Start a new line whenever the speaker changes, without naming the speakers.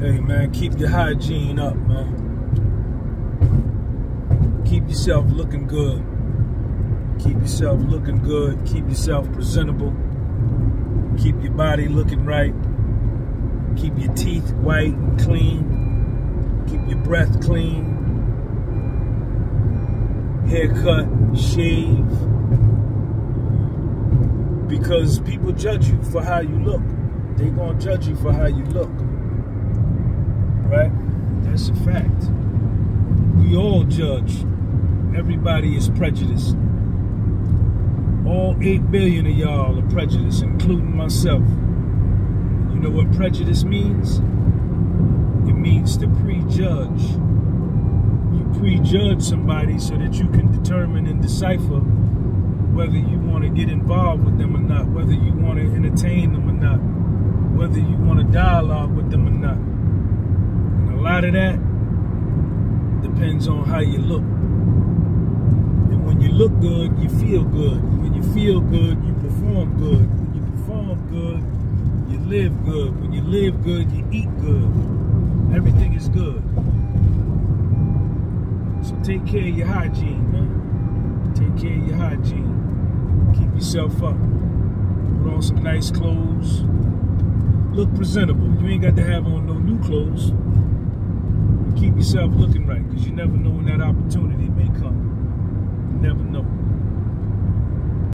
Hey man, keep your hygiene up, man. Keep yourself looking good. Keep yourself looking good. Keep yourself presentable. Keep your body looking right. Keep your teeth white and clean. Keep your breath clean. Haircut, shave. Because people judge you for how you look. They gonna judge you for how you look? That's a fact. We all judge. Everybody is prejudiced. All 8 billion of y'all are prejudiced, including myself. You know what prejudice means? It means to prejudge. You prejudge somebody so that you can determine and decipher whether you want to get involved with them or not, whether you want to entertain them or not, whether you want to dialogue with them or not lot of that depends on how you look. And when you look good, you feel good. When you feel good, you perform good. When you perform good, you live good. When you live good, you eat good. Everything is good. So take care of your hygiene, man. Take care of your hygiene. Keep yourself up. Put on some nice clothes. Look presentable. You ain't got to have on no new clothes yourself looking right because you never know when that opportunity may come.